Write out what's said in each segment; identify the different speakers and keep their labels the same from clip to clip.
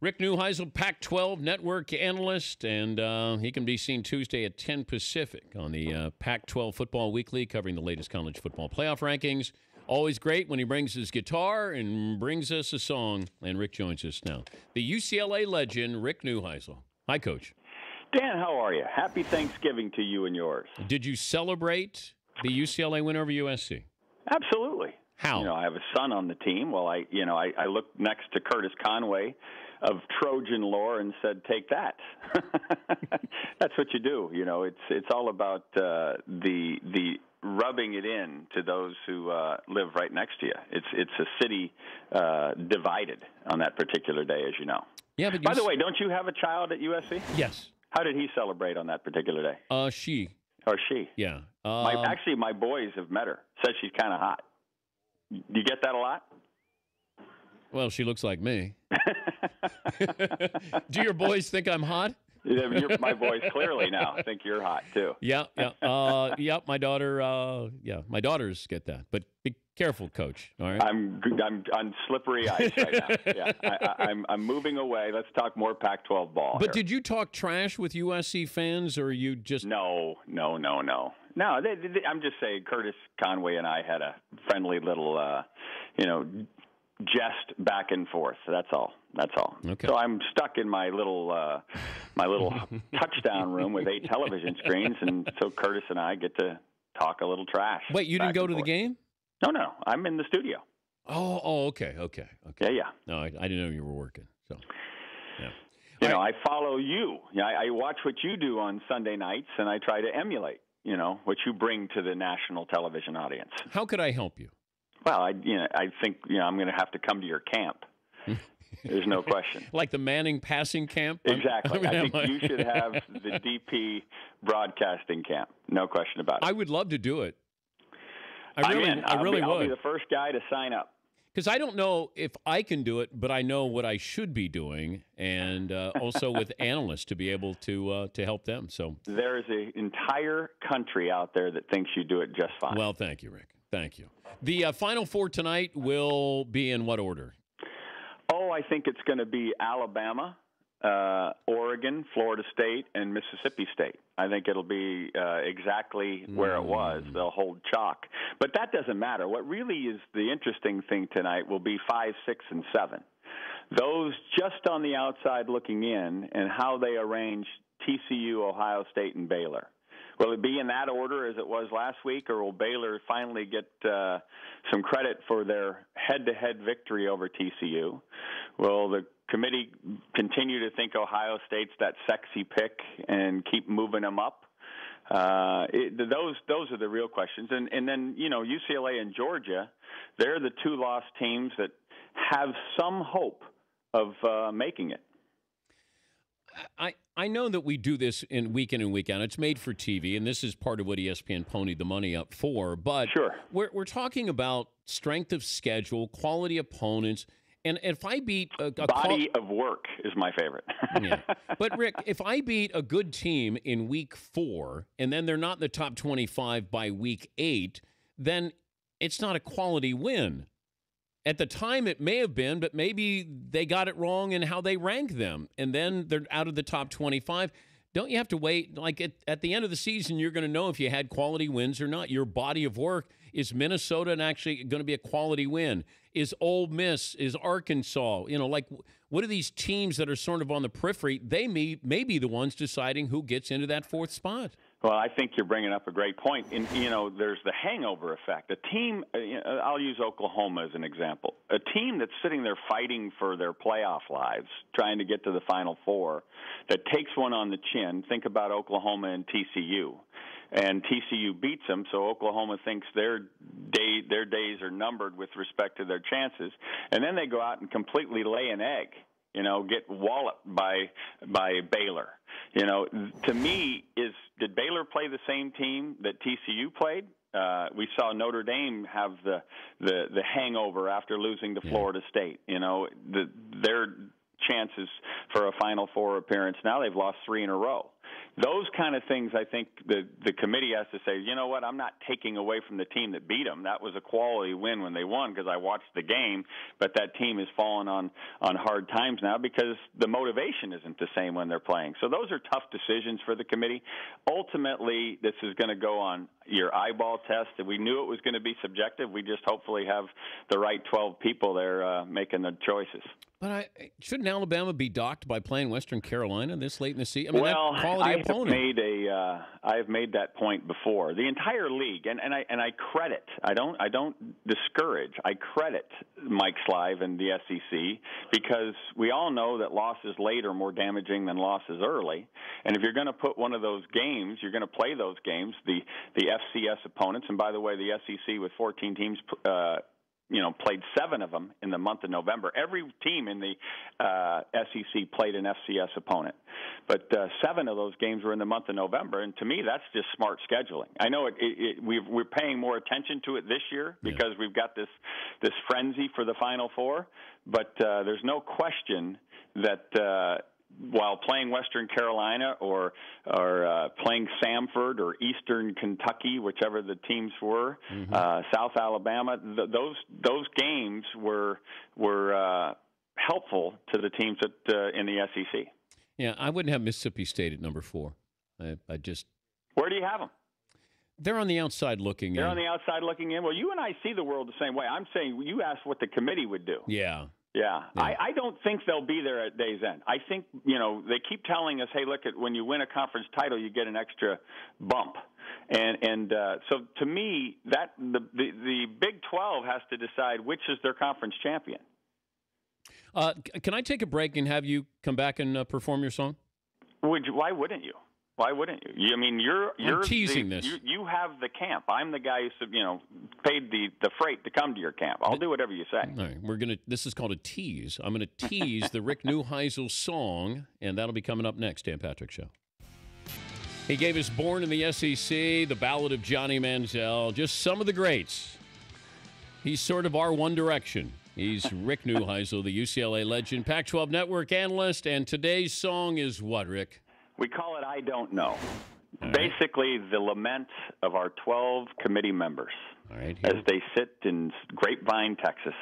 Speaker 1: Rick Neuheisel, Pac 12 network analyst, and uh, he can be seen Tuesday at 10 Pacific on the uh, Pac 12 Football Weekly, covering the latest college football playoff rankings. Always great when he brings his guitar and brings us a song. And Rick joins us now. The UCLA legend, Rick Neuheisel. Hi, Coach.
Speaker 2: Dan, how are you? Happy Thanksgiving to you and yours.
Speaker 1: Did you celebrate the UCLA win over USC?
Speaker 2: Absolutely.
Speaker 1: How?
Speaker 2: You know, I have a son on the team. Well, I, you know, I, I looked next to Curtis Conway of Trojan lore and said, "Take that." That's what you do. You know, it's it's all about uh, the the rubbing it in to those who uh, live right next to you. It's it's a city uh, divided on that particular day, as you know.
Speaker 1: Yeah, but
Speaker 2: by the way, don't you have a child at USC?
Speaker 1: Yes.
Speaker 2: How did he celebrate on that particular day?
Speaker 1: Uh, she.
Speaker 2: Or she?
Speaker 1: Yeah.
Speaker 2: Um, my, actually, my boys have met her. Said she's kind of hot. Do you get that a lot?
Speaker 1: Well, she looks like me. Do your boys think I'm hot?
Speaker 2: My boys clearly now think you're hot too.
Speaker 1: Yeah, yeah, uh, yeah. My daughter, uh, yeah, my daughters get that. But be careful, coach. All right.
Speaker 2: I'm I'm on slippery ice right now. Yeah, I, am I'm, I'm moving away. Let's talk more Pac-12 ball.
Speaker 1: But
Speaker 2: here.
Speaker 1: did you talk trash with USC fans, or you just
Speaker 2: no, no, no, no, no? They, they, I'm just saying, Curtis Conway and I had a friendly little, uh, you know, jest back and forth. That's all. That's all.
Speaker 1: Okay.
Speaker 2: So I'm stuck in my little uh, my little touchdown room with eight television screens, and so Curtis and I get to talk a little trash.
Speaker 1: Wait, you didn't go to
Speaker 2: forth.
Speaker 1: the game?
Speaker 2: No, no, I'm in the studio.
Speaker 1: Oh, oh, okay, okay, okay.
Speaker 2: Yeah, yeah.
Speaker 1: No, I, I didn't know you were working. So, yeah.
Speaker 2: You know, I follow you. Yeah, I, I watch what you do on Sunday nights, and I try to emulate. You know what you bring to the national television audience.
Speaker 1: How could I help you?
Speaker 2: Well, I you know I think you know I'm going to have to come to your camp. There's no question.
Speaker 1: like the Manning passing camp?
Speaker 2: Exactly. I, mean, I think you should have the DP broadcasting camp. No question about it.
Speaker 1: I would love to do it. I really,
Speaker 2: in.
Speaker 1: I really
Speaker 2: be,
Speaker 1: would.
Speaker 2: I'll be the first guy to sign up.
Speaker 1: Because I don't know if I can do it, but I know what I should be doing, and uh, also with analysts to be able to uh, to help them. So
Speaker 2: there is an entire country out there that thinks you do it just fine.
Speaker 1: Well, thank you, Rick. Thank you. The uh, final four tonight will be in what order?
Speaker 2: Oh, I think it's going to be Alabama, uh, Oregon, Florida State, and Mississippi State. I think it'll be uh, exactly where it was.
Speaker 1: Hmm.
Speaker 2: They'll hold chalk. But that doesn't matter. What really is the interesting thing tonight will be five, six, and seven. Those just on the outside looking in and how they arrange TCU, Ohio State, and Baylor. Will it be in that order as it was last week, or will Baylor finally get uh, some credit for their head-to-head victory over TCU? Will the committee continue to think Ohio State's that sexy pick and keep moving them up? Uh, it, those those are the real questions, and and then you know UCLA and Georgia, they're the two lost teams that have some hope of uh, making it.
Speaker 1: I, I know that we do this in week in and week out. It's made for TV, and this is part of what ESPN ponied the money up for. But
Speaker 2: sure.
Speaker 1: we're, we're talking about strength of schedule, quality opponents. And if I beat a, a
Speaker 2: body of work is my favorite.
Speaker 1: yeah. But Rick, if I beat a good team in week four, and then they're not in the top twenty-five by week eight, then it's not a quality win. At the time, it may have been, but maybe they got it wrong in how they rank them, and then they're out of the top 25. Don't you have to wait? Like at, at the end of the season, you're going to know if you had quality wins or not. Your body of work is Minnesota and actually going to be a quality win. Is Ole Miss? Is Arkansas? You know, like what are these teams that are sort of on the periphery? They may, may be the ones deciding who gets into that fourth spot.
Speaker 2: Well, I think you're bringing up a great point. And you know, there's the hangover effect. A team, uh, I'll use Oklahoma as an example. A team that's sitting there fighting for their playoff lives, trying to get to the Final Four, that takes one on the chin. Think about Oklahoma and TCU. And TCU beats them, so Oklahoma thinks their day their days are numbered with respect to their chances, and then they go out and completely lay an egg you know, get walloped by by Baylor. You know, to me, is did Baylor play the same team that TCU played? Uh, we saw Notre Dame have the the the hangover after losing to Florida State. You know, the, their chances for a Final Four appearance now they've lost three in a row. Those kind of things, I think the the committee has to say, you know what, I'm not taking away from the team that beat them. That was a quality win when they won because I watched the game, but that team is falling on on hard times now because the motivation isn't the same when they're playing. So those are tough decisions for the committee. Ultimately, this is going to go on your eyeball test. We knew it was going to be subjective. We just hopefully have the right 12 people there uh, making the choices.
Speaker 1: But I, shouldn't Alabama be docked by playing Western Carolina this late in the season? I mean,
Speaker 2: well,
Speaker 1: quality
Speaker 2: I
Speaker 1: opponent.
Speaker 2: have made a uh, I have made that point before. The entire league, and, and I and I credit. I don't I don't discourage. I credit Mike Slive and the SEC because we all know that losses late are more damaging than losses early. And if you're going to put one of those games, you're going to play those games. The the FCS opponents, and by the way, the SEC with 14 teams. Uh, you know, played seven of them in the month of November. Every team in the uh, SEC played an FCS opponent, but uh, seven of those games were in the month of November. And to me, that's just smart scheduling. I know it, it, it we are paying more attention to it this year because yeah. we've got this this frenzy for the Final Four, but uh, there's no question that. While playing Western Carolina or or uh, playing Samford or Eastern Kentucky, whichever the teams were, mm-hmm. uh, South Alabama, th- those those games were were uh, helpful to the teams that uh, in the SEC.
Speaker 1: Yeah, I wouldn't have Mississippi State at number four. I, I just
Speaker 2: where do you have them?
Speaker 1: They're on the outside looking in.
Speaker 2: They're on the outside looking in. Well, you and I see the world the same way. I'm saying you asked what the committee would do.
Speaker 1: Yeah.
Speaker 2: Yeah, yeah. I, I don't think they'll be there at day's end. I think you know they keep telling us, "Hey, look at when you win a conference title, you get an extra bump," and and uh, so to me, that the, the the Big Twelve has to decide which is their conference champion.
Speaker 1: Uh, can I take a break and have you come back and uh, perform your song?
Speaker 2: Would you, why wouldn't you? Why wouldn't you? I mean, you're you're
Speaker 1: I'm teasing
Speaker 2: the,
Speaker 1: this.
Speaker 2: You, you, have the camp. I'm the guy who you know paid the the freight to come to your camp. I'll do whatever you say.
Speaker 1: All right, we're gonna. This is called a tease. I'm gonna tease the Rick Neuheisel song, and that'll be coming up next. Dan Patrick Show. He gave us "Born in the SEC," "The Ballad of Johnny Manziel," just some of the greats. He's sort of our One Direction. He's Rick Neuheisel, the UCLA legend, Pac-12 Network analyst, and today's song is what, Rick?
Speaker 2: We call it I Don't Know. Right. Basically, the lament of our 12 committee members
Speaker 1: right,
Speaker 2: as they sit in Grapevine, Texas,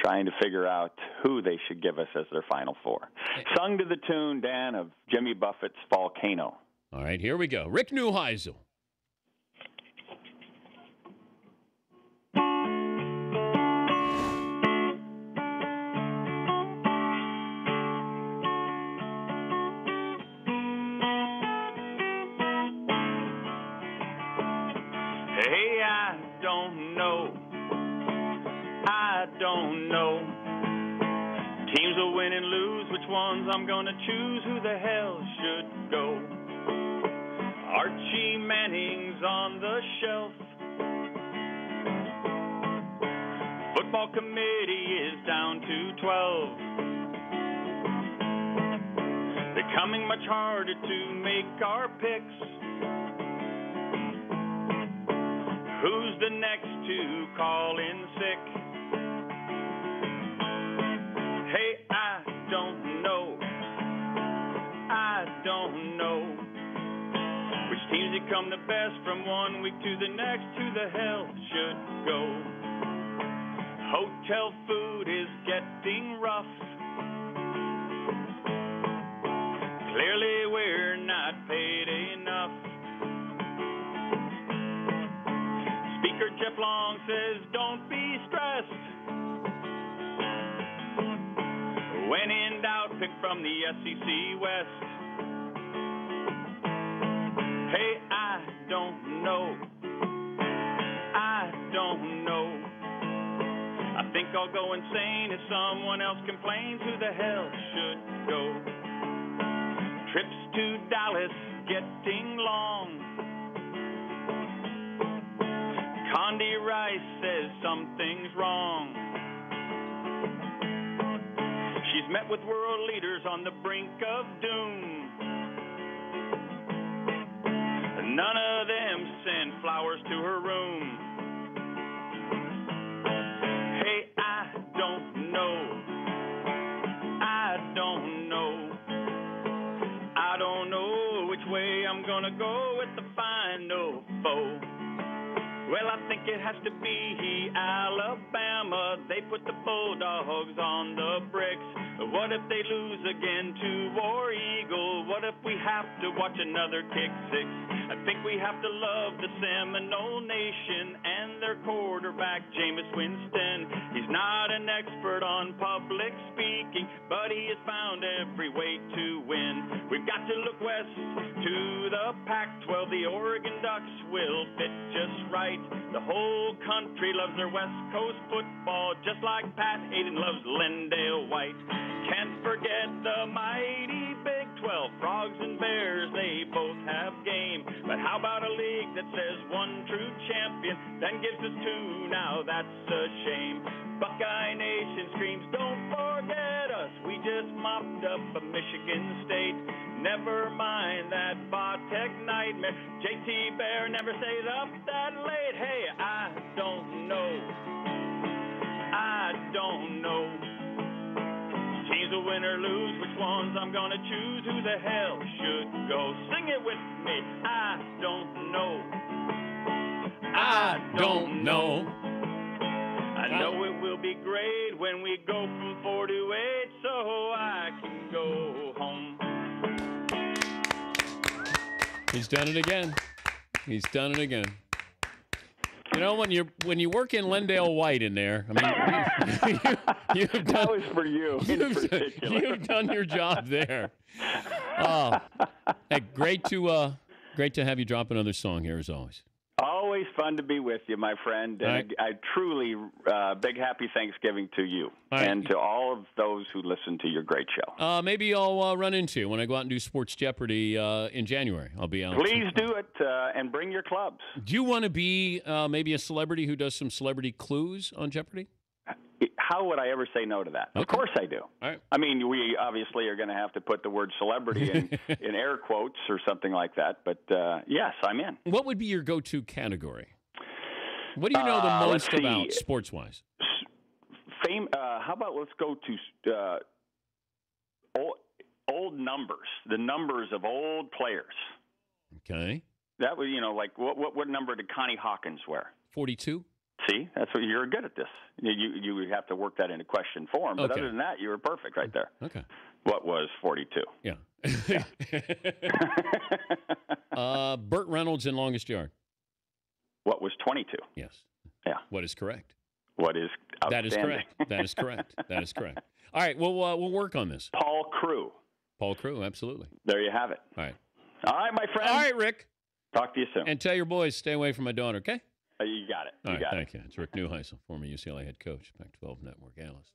Speaker 2: trying to figure out who they should give us as their final four. Sung to the tune, Dan, of Jimmy Buffett's Volcano.
Speaker 1: All right, here we go. Rick Neuheisel.
Speaker 3: Ones I'm gonna choose who the hell should go. Archie Manning's on the shelf. Football committee is down to 12. Becoming much harder to make our picks. Who's the next to call in sick? Hey, I don't know. I don't know. Which teams that come the best from one week to the next, who the hell should go? Hotel food is getting rough. Clearly, we're Jeff Long says, Don't be stressed. When in doubt, pick from the SEC West. Hey, I don't know. I don't know. I think I'll go insane if someone else complains. Who the hell should go? Trips to Dallas getting long. Wrong. She's met with world leaders on the brink of doom. None of them send flowers to her room. Hey, I don't know. I don't know. I don't know which way I'm
Speaker 2: gonna go with the final foe? Well, I think it has to be Alabama. They put the Bulldogs on the bricks. What if they lose again to War Eagle? What if we have to watch another kick six? I think we have to love the Seminole Nation and their quarterback, Jameis Winston. He's not an expert on public speaking, but he has found every way to win. We've got to look west to the Pac 12. The Oregon Ducks will fit just right. The whole country loves their West Coast football, just like Pat Haden loves LenDale White. Can't forget the mighty Big 12 Frogs and Bears, they both have game. But how about a league that says one true champion, then gives us two? Now that's a shame. Buckeye Nation screams, don't forget us. We just mopped up a Michigan State. Never mind that Vatech nightmare. JT Barrett never stays up that late. Hey, I don't know. I don't know. Teams will win or lose. Which ones I'm gonna choose? Who the hell should go? Sing it with me. I don't know.
Speaker 1: I don't know.
Speaker 2: I know it will be great when we go from four to eight, so I can go
Speaker 1: He's done it again. He's done it again. You know when you when you work in Lendale White in there, I mean, you, have
Speaker 4: That was for you
Speaker 1: you've, you've done your job there. Oh, hey, great to uh, great to have you drop another song here as always.
Speaker 4: Always fun to be with you, my friend. And
Speaker 1: right.
Speaker 4: I, I truly, uh, big happy Thanksgiving to you
Speaker 1: right.
Speaker 4: and to all of those who listen to your great show.
Speaker 1: Uh, maybe I'll uh, run into you when I go out and do Sports Jeopardy uh, in January. I'll be out.
Speaker 4: Please do it uh, and bring your clubs.
Speaker 1: Do you want to be uh, maybe a celebrity who does some celebrity clues on Jeopardy?
Speaker 4: How would I ever say no to that? Of course I do.
Speaker 1: Right.
Speaker 4: I mean, we obviously are going to have to put the word celebrity in, in air quotes or something like that. But uh, yes, I'm in.
Speaker 1: What would be your go-to category? What do you know the
Speaker 4: Uh,
Speaker 1: most about sports-wise?
Speaker 4: Fame. Uh, how about let's go to uh, old, old numbers, the numbers of old players.
Speaker 1: Okay,
Speaker 4: That was, you know, like what what, what number did Connie Hawkins wear?
Speaker 1: forty-two.
Speaker 4: See, that's what you're good at this. You you, would have to work that into question form, but
Speaker 1: Okay.
Speaker 4: other than that, you were perfect right there.
Speaker 1: Okay,
Speaker 4: What was 42?
Speaker 1: yeah. uh, Burt Reynolds in longest yard.
Speaker 4: what was 22?
Speaker 1: Yes.
Speaker 4: Yeah.
Speaker 1: What is correct?
Speaker 4: What is
Speaker 1: That is correct. That is correct. That is correct. All right. Well, uh, we'll work on this.
Speaker 4: Paul Crewe.
Speaker 1: Paul Crewe, absolutely.
Speaker 4: There you have it.
Speaker 1: All right.
Speaker 4: All right, my friend.
Speaker 1: All right, Rick.
Speaker 4: Talk to you soon.
Speaker 1: And tell your boys stay away from my daughter, okay?
Speaker 4: Uh, you got it.
Speaker 1: All
Speaker 4: you
Speaker 1: right.
Speaker 4: got it.
Speaker 1: Thank you. It's Rick Neuheisel, former UCLA head coach, Pac-12 Network analyst.